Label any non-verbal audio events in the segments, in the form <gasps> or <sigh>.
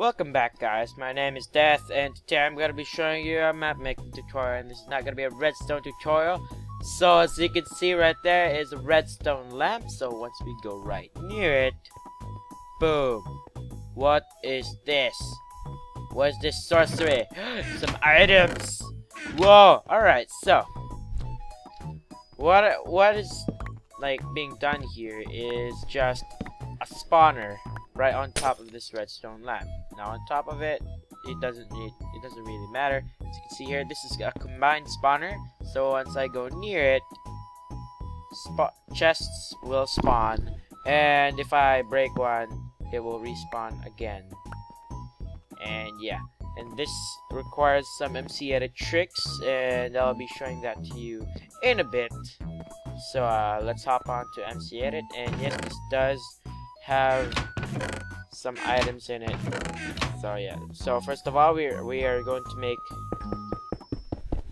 Welcome back guys, my name is Death and today I'm going to be showing you a map making tutorial and this is not going to be a redstone tutorial. So as you can see right there is a redstone lamp, so once we go right near it, boom. What is this? What is this sorcery? <gasps> Some items! Whoa, alright, so. What, what is like being done here is just a spawner right on top of this redstone lamp. Now on top of it, it doesn't it, it doesn't really matter. As you can see here, this is a combined spawner. So once I go near it, chests will spawn, and if I break one, it will respawn again. And yeah, and this requires some MC edit tricks, and I'll be showing that to you in a bit. So uh, let's hop on to MC edit, and yes, this does have some items in it. So yeah. So first of all, we are, we are going to make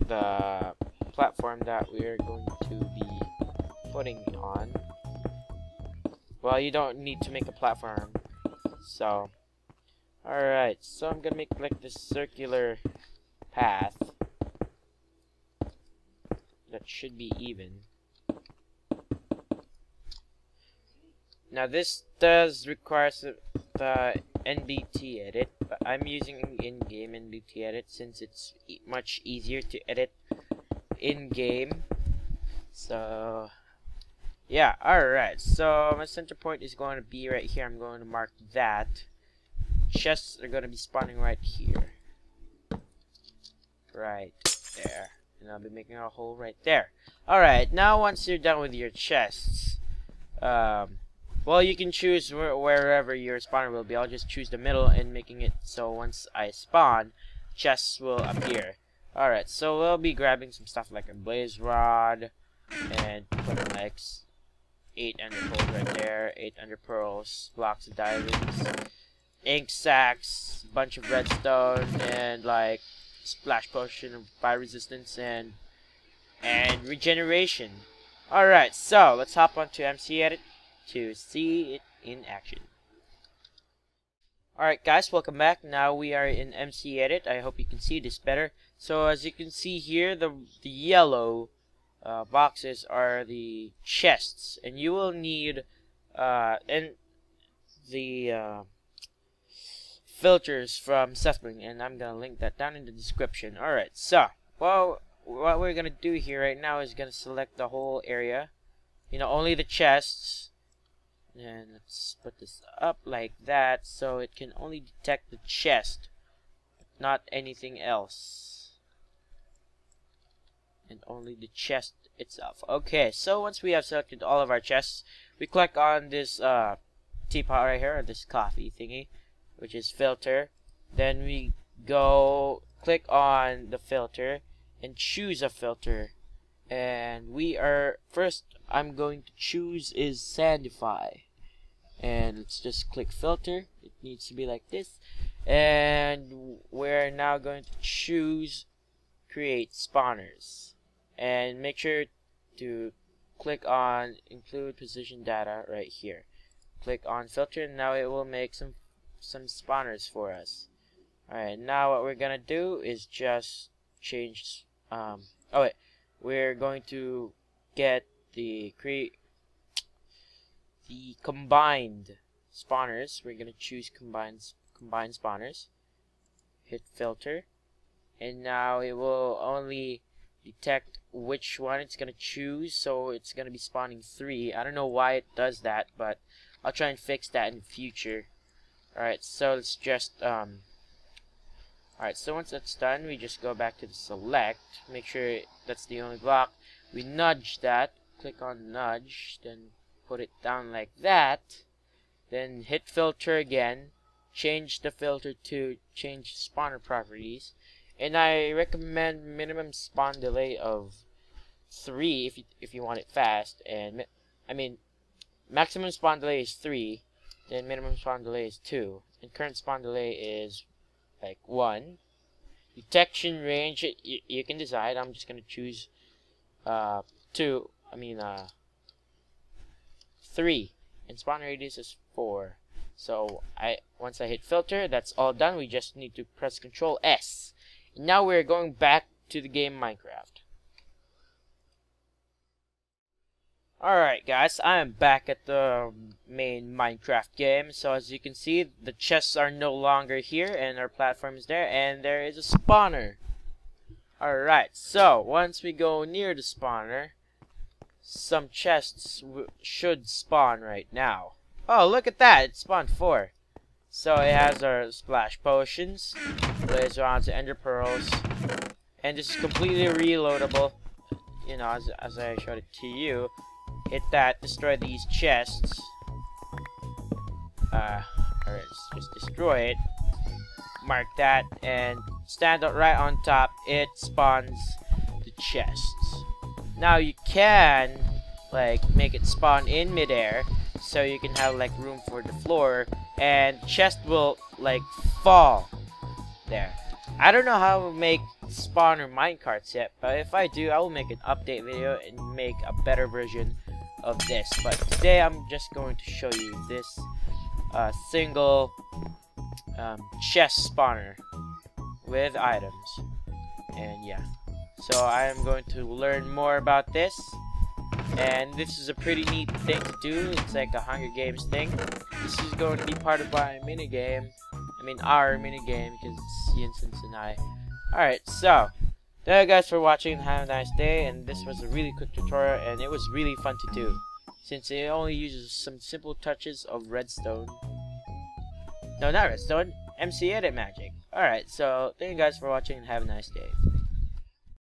the platform that we are going to be putting on. Well, you don't need to make a platform. So, alright. So I'm gonna make like this circular path that should be even. Now this does require the NBT edit, but I'm using in-game NBT edit since it's e much easier to edit in-game. So yeah, alright. So my center point is going to be right here. I'm going to mark that. Chests are going to be spawning right here. Right there. And I'll be making a hole right there. Alright, now once you're done with your chests, um, well, you can choose wh wherever your spawner will be. I'll just choose the middle and making it so once I spawn, chests will appear. Alright, so we'll be grabbing some stuff like a blaze rod and putting like 8 ender pearls right there, 8 ender pearls, blocks of diamonds, ink sacs, bunch of redstone, and like splash potion of fire resistance and and regeneration. Alright, so let's hop onto MC Edit to see it in action. Alright guys, welcome back. Now we are in MC Edit. I hope you can see this better. So as you can see here, the, the yellow uh, boxes are the chests. And you will need uh, and the uh, filters from Sethbling. And I'm going to link that down in the description. Alright, so, well, what we're going to do here right now is going to select the whole area. You know, only the chests and let's put this up like that so it can only detect the chest, not anything else. And only the chest itself. Okay, so once we have selected all of our chests, we click on this uh, teapot right here, or this coffee thingy, which is filter. Then we go click on the filter and choose a filter. And we are, first I'm going to choose is Sandify and let's just click filter. It needs to be like this. And we're now going to choose create spawners. And make sure to click on include position data right here. Click on filter and now it will make some some spawners for us. Alright now what we're gonna do is just change um oh wait. We're going to get the create the combined spawners. We're gonna choose combined combined spawners. Hit filter, and now it will only detect which one it's gonna choose. So it's gonna be spawning three. I don't know why it does that, but I'll try and fix that in future. Alright, so let's just um. Alright, so once that's done, we just go back to the select, make sure that's the only block. We nudge that, click on nudge, then put it down like that then hit filter again change the filter to change spawner properties and I recommend minimum spawn delay of 3 if you, if you want it fast and I mean maximum spawn delay is 3 then minimum spawn delay is 2 and current spawn delay is like 1 detection range you, you can decide I'm just gonna choose uh, 2 I mean uh 3 and spawn radius is 4 So I once I hit filter, that's all done. We just need to press Control S. And now we're going back to the game Minecraft. Alright guys, I am back at the main Minecraft game. So as you can see, the chests are no longer here and our platform is there and there is a spawner. Alright, so once we go near the spawner, some chests should spawn right now. Oh, look at that. It spawned four. So it has our splash potions, blaze rods, ender pearls, and this is completely reloadable. You know, as, as I showed it to you. Hit that, destroy these chests. Uh, or just destroy it. Mark that, and stand right on top. It spawns the chests. Now you can, like, make it spawn in midair so you can have like room for the floor and chest will like fall there. I don't know how to make spawner minecarts yet but if I do I will make an update video and make a better version of this. But today I'm just going to show you this uh, single um, chest spawner with items. And yeah so I am going to learn more about this and this is a pretty neat thing to do. It's like a Hunger Games thing. This is going to be part of my mini game. I mean our mini game because it's Yinsens and I. Alright, so thank you guys for watching. Have a nice day. And this was a really quick tutorial and it was really fun to do. Since it only uses some simple touches of redstone. No, not redstone. MC Edit magic. Alright, so thank you guys for watching and have a nice day.